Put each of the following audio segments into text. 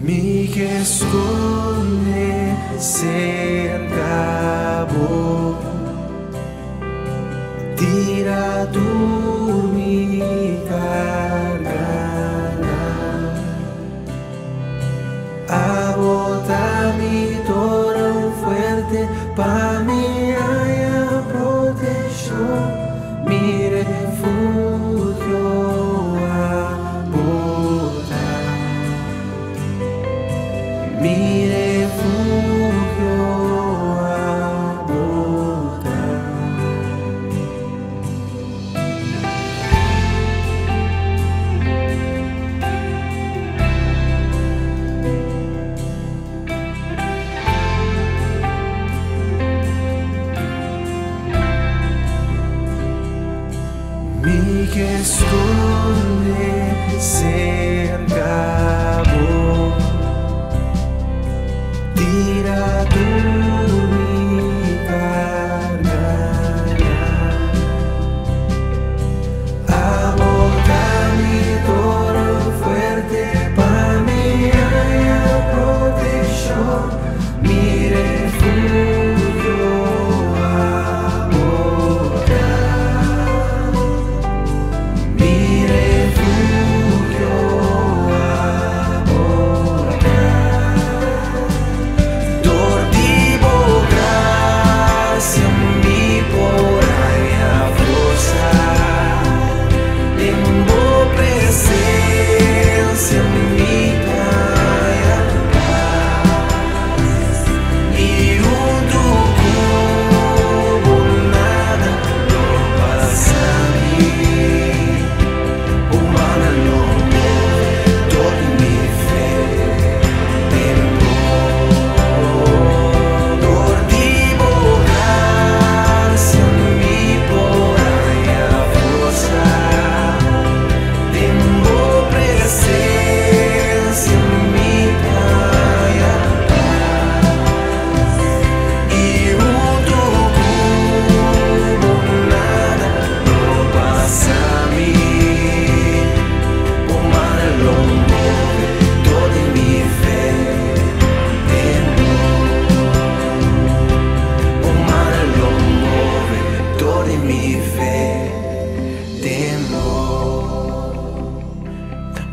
Mi gesconde se acabó. Tira tú mi cargada. Abota mi toro fuerte para mí.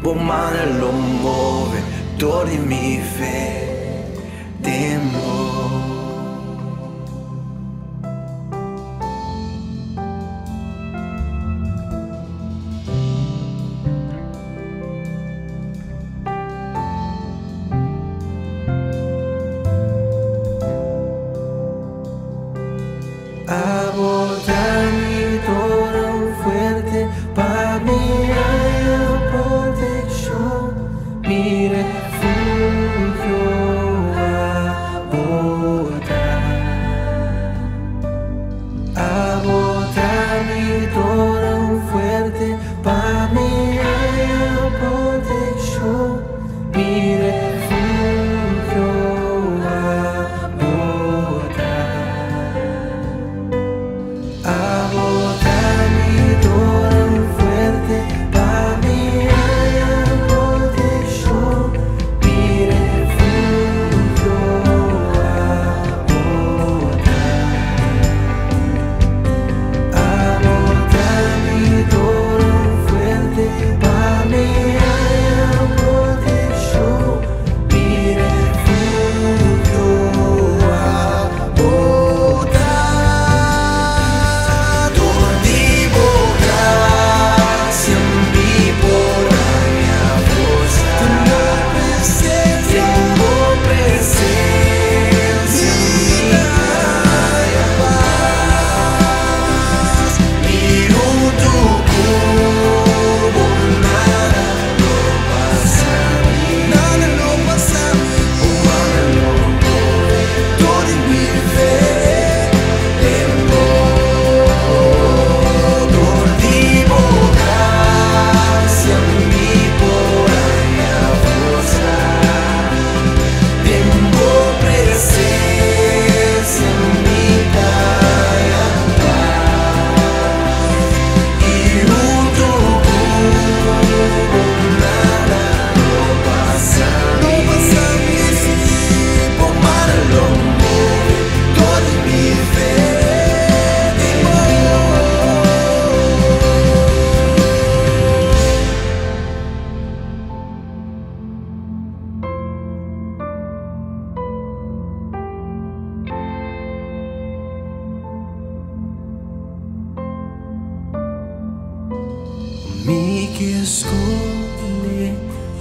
Bomba non lo muove, tornimi fede, muove.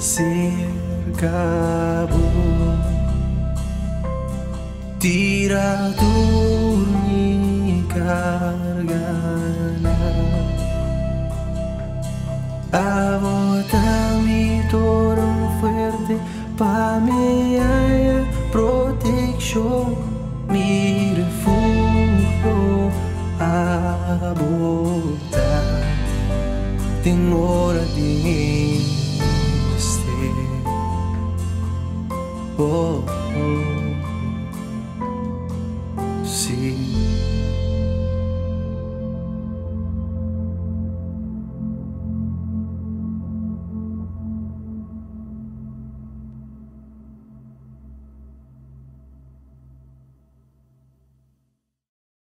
Cercabo Tira dormi cargana A volta me torno fuerte Pa minha proteção Me refugio a volta Tenora de